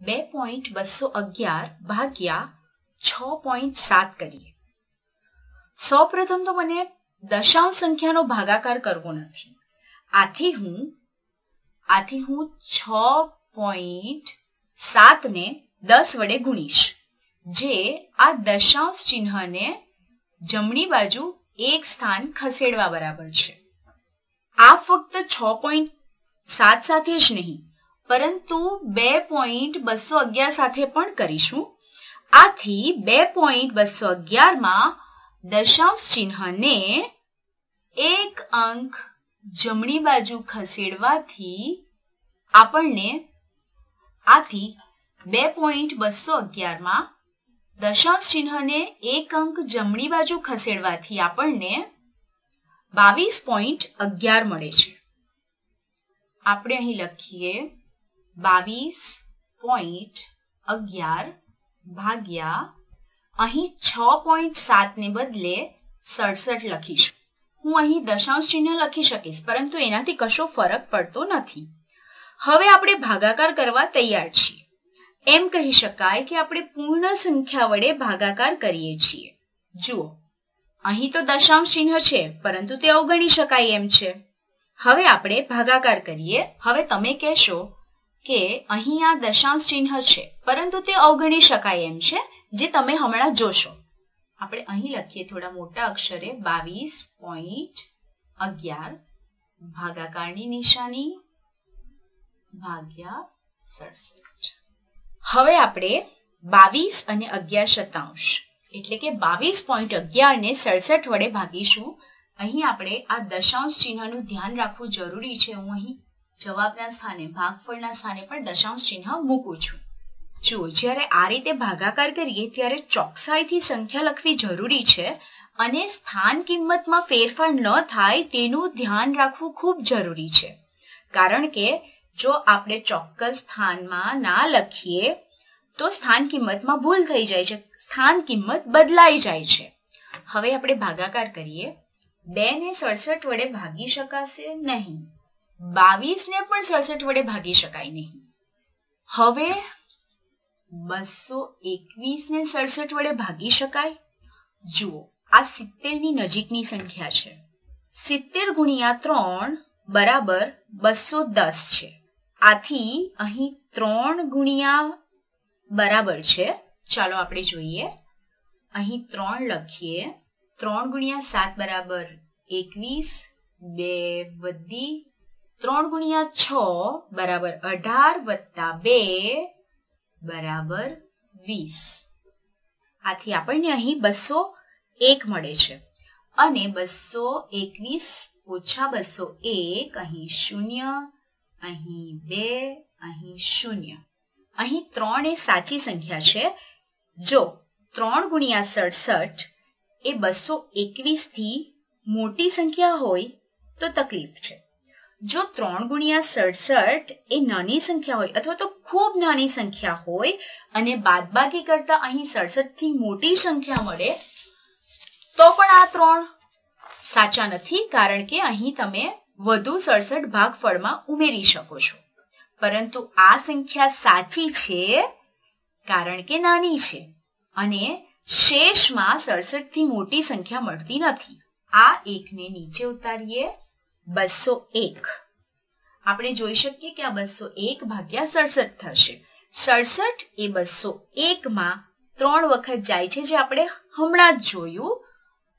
બે પોઈન્ટ બસો અગિયાર ભાગ્યા છ પોઈન્ટ સાત કરીએ. સૌપ્રથમ તો મને દશાંશ સંખ્યાનો ભાગાકાર કરવો નથી. આથી હું આથી હું છ પોઈન્ટ સાતને દસ વડે ગુણીશ, જે આ દશાંશ ચિહ્નને જમણી બાજુ એક સ્થાન ખસેડવા બરાબર છે. આ ફક્ત છ પોઈન્ટ સાત સાથે જ નહીં પરંતુ બે પોઈન્ટ બસો અગિયાર સાથે પણ કરીશું. આથી બે પોઈન્ટ બસો અગિયારમાં દશાંશ ચિહ્નને એક અંક જમણી બાજુ ખસેડવાથી આપણને આથી બે પોઈન્ટ બસો અગિયારમાં દશાંશ ચિહ્નને એક અંક જમણી બાજુ ખસેડવાથી આપણને બાવીસ પોઈન્ટ અગિયાર મળે છે. આપણે અહીં લખીએ. બાવીસ પોઈન્ટ અગિયાર ભાગ્યા અહીં છ પોઈન્ટ સાતને બદલે સડસઠ લખીશું. હું અહીં દશાંશ ચિહ્ન લખી શકીશ, પરંતુ એનાથી કશો ફરક પડતો નથી. હવે આપણે ભાગાકાર કરવા તૈયાર છીએ. એમ કહી શકાય કે આપણે પૂર્ણ સંખ્યા વડે ભાગાકાર કરીએ છીએ. જુઓ, અહીં તો દશાંશ ચિહ્ન છે, પરંતુ તે અવગણી શકાય એમ છે. હવે આપણે ભાગાકાર કરીએ. હવે તમે કહેશો કે અહીં આ દશાંશ ચિહ્ન છે, પરંતુ તે અવગણી શકાય એમ છે, જે તમે હમણાં જોશો. આપણે અહીં લખીએ થોડા મોટા અક્ષરે, બાવીસ પોઈન્ટ અગિયાર, ભાગાકારની નિશાની, ભાગ્યા સડસઠ. હવે આપણે બાવીસ અને અગિયાર શતાંશ, એટલે કે બાવીસ પોઈન્ટ અગિયાર ને સડસઠ વડે ભાગીશું. અહીં આપણે આ દશાંશ ચિહ્નનું ધ્યાન રાખવું જરૂરી છે. હું અહીં જવાબના સ્થાને, ભાગફળના સ્થાને પણ દશાંશ ચિહ્ન મૂકું છું. જુઓ, જ્યારે આ રીતે ભાગાકાર કરીએ, ત્યારે ચોકસાઈથી સંખ્યા લખવી જરૂરી છે અને સ્થાન કિંમતમાં ફેરફાર ન થાય તેનું ધ્યાન રાખવું ખૂબ જરૂરી છે. કારણ કે, જો આપણે ચોક્કસ સ્થાનમાં ના લખીએ, તો સ્થાન કિંમતમાં ભૂલ થઈ જાય છે, સ્થાન કિંમત બદલાઈ જાય છે. હવે આપણે ભાગાકાર કરીએ. બે ને સડસઠ વડે ભાગી શકાશે નહીં. બાવીસ ને પણ સડસઠ વડે ભાગી શકાય નહીં. હવે બસો એકવીસને સડસઠ વડે ભાગી શકાય? જુઓ, આ સિત્તેરની નજીકની સંખ્યા છે. સિત્તેર ગુણ્યા ત્રણ બરાબર બસો દસ છે. આથી અહીં ત્રણ ગુણ્યા બરાબર છે. ચાલો આપણે જોઈએ. અહીં ત્રણ લખીએ. ત્રણ ગુણ્યા સાત બરાબર એકવીસ. બે વધી ત્રણ ગુણ્યા છ બરાબર અઢાર વત્તા બે બરાબર વીસ. આથી આપણને અહીં બસો એક મળે છે. અને બસો એકવીસ ઓછા બસો એક અહીં શૂન્ય, અહીં બે, અહીં શૂન્ય. અહીં ત્રણ એ સાચી સંખ્યા છે. જો ત્રણ ગુણ્યા સડસઠ એ બસો એકવીસથી મોટી સંખ્યા હોય તો તકલીફ છે. જો ત્રણ ગુણ્યા સડસઠ એ નાની સંખ્યા હોય અથવા તો ખૂબ નાની સંખ્યા હોય અને બાદબાકી કરતા અહીં સડસઠથી મોટી સંખ્યા મળે, તો પણ આ ત્રણ સાચા નથી કારણ કે અહીં તમે વધુ સડસઠ ભાગફળમાં ઉમેરી શકો છો. પરંતુ આ સંખ્યા સાચી છે કારણ કે નાની છે અને શેષમાં સડસઠથી મોટી સંખ્યા મળતી નથી. આ એકને નીચે ઉતારીએ. બસો એક. આપણે જોઈ શકીએ કે આ બસો એક ભાગ્યા સડસઠ થશે. સડસઠ એ બસો એકમાં ત્રણ વખત જાય છે જે આપણે હમણાં જ જોયું.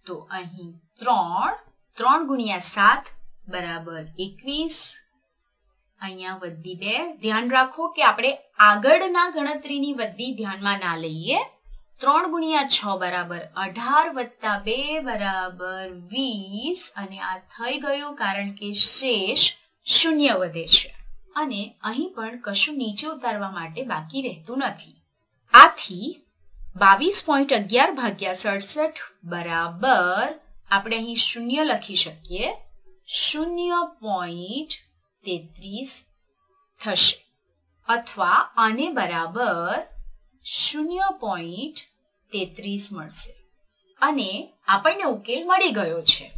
તો અહીં ત્રણ ત્રણ ગુણ્યા સાત બરાબર એકવીસ. અહીંયા વધી બે. ધ્યાન રાખો કે આપણે આગળના ગણતરીની વધી ધ્યાનમાં ના લઈએ. ત્રણ ગુણ્યા છ બરાબર. અઢાર વત્તા બે બરાબર વીસ અને આ થઈ ગયું કારણ કે શેષ શૂન્ય વધે છે. અને અહીં પણ કશું નીચે ઉતારવા માટે બાકી રહેતું નથી. આથી બાવીસ પોઈન્ટ અગિયાર ભાગ્યા સડસઠ બરાબર આપણે અહીં શૂન્ય લખી શકીએ. શૂન્ય પોઈન્ટ તેત્રીસ થશે. અથવા આને બરાબર શૂન્ય પોઈન્ટ તેત્રીસ મળશે. અને આપણને ઉકેલ મળી ગયો છે.